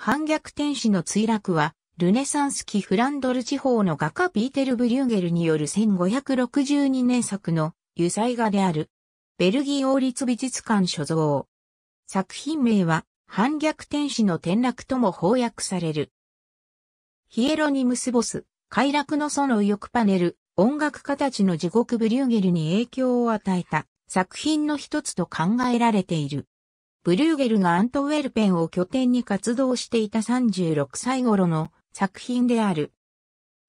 反逆天使の墜落は、ルネサンス期フランドル地方の画家ピーテル・ブリューゲルによる1562年作の油彩画である。ベルギー王立美術館所蔵。作品名は、反逆天使の転落とも翻訳される。ヒエロニムスボス、快楽のその右翼パネル、音楽家たちの地獄ブリューゲルに影響を与えた作品の一つと考えられている。ブリューゲルがアントウェルペンを拠点に活動していた36歳頃の作品である。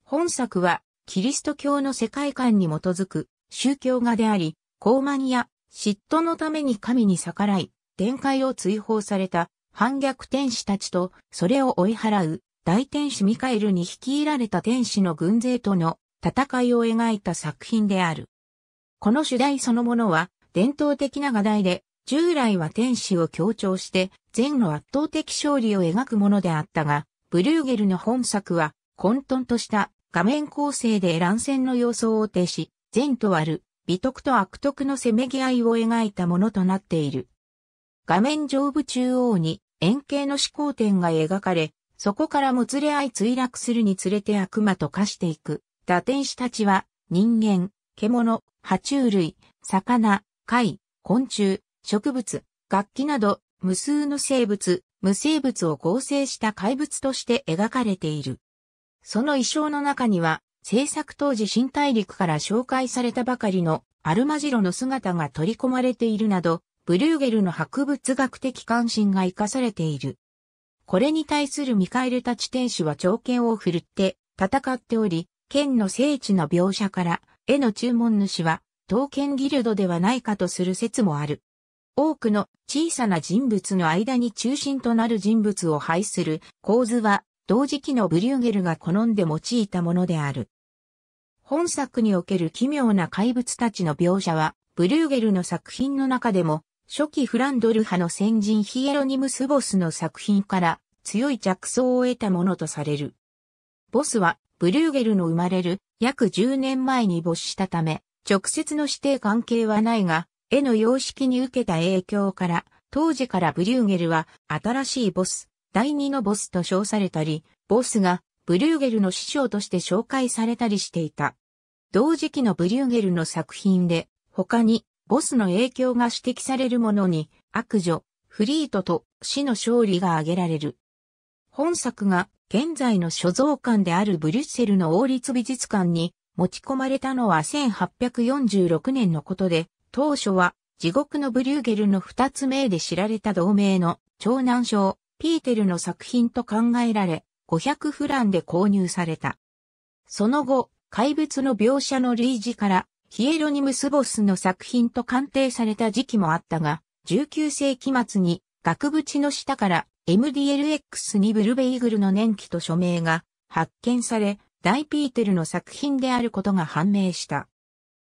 本作はキリスト教の世界観に基づく宗教画であり、高慢や嫉妬のために神に逆らい、展開を追放された反逆天使たちとそれを追い払う大天使ミカエルに率いられた天使の軍勢との戦いを描いた作品である。この主題そのものは伝統的な画題で従来は天使を強調して善の圧倒的勝利を描くものであったが、ブリューゲルの本作は混沌とした画面構成で乱戦の様相を呈し、善と悪、美徳と悪徳のせめぎ合いを描いたものとなっている。画面上部中央に円形の思考点が描かれ、そこからもつれ合い墜落するにつれて悪魔と化していく。打天使たちは人間、獣、爬虫類、魚、貝、昆虫、植物、楽器など無数の生物、無生物を構成した怪物として描かれている。その衣装の中には、制作当時新大陸から紹介されたばかりのアルマジロの姿が取り込まれているなど、ブリューゲルの博物学的関心が活かされている。これに対するミカエルたち天使は長剣を振るって戦っており、剣の聖地の描写から、絵の注文主は、刀剣ギルドではないかとする説もある。多くの小さな人物の間に中心となる人物を配する構図は同時期のブリューゲルが好んで用いたものである。本作における奇妙な怪物たちの描写は、ブリューゲルの作品の中でも、初期フランドル派の先人ヒエロニムスボスの作品から強い着想を得たものとされる。ボスは、ブリューゲルの生まれる約10年前に没したため、直接の指定関係はないが、絵の様式に受けた影響から、当時からブリューゲルは新しいボス、第二のボスと称されたり、ボスがブリューゲルの師匠として紹介されたりしていた。同時期のブリューゲルの作品で、他にボスの影響が指摘されるものに、悪女、フリートと死の勝利が挙げられる。本作が現在の所蔵館であるブリュッセルの王立美術館に持ち込まれたのは1846年のことで、当初は地獄のブリューゲルの二つ名で知られた同名の長男章、ピーテルの作品と考えられ、500フランで購入された。その後、怪物の描写の類似から、ヒエロニムスボスの作品と鑑定された時期もあったが、19世紀末に額縁の下から MDLX にブルベイグルの年季と署名が発見され、大ピーテルの作品であることが判明した。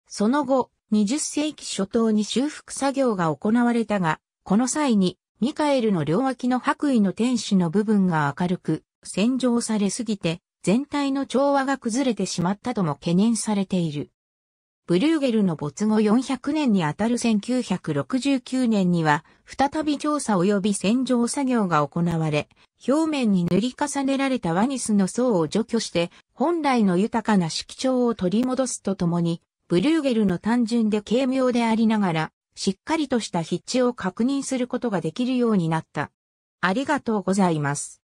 その後、20世紀初頭に修復作業が行われたが、この際にミカエルの両脇の白衣の天使の部分が明るく洗浄されすぎて全体の調和が崩れてしまったとも懸念されている。ブリューゲルの没後400年にあたる1969年には再び調査及び洗浄作業が行われ、表面に塗り重ねられたワニスの層を除去して本来の豊かな色調を取り戻すとともにブリューゲルの単純で軽妙でありながら、しっかりとした筆致を確認することができるようになった。ありがとうございます。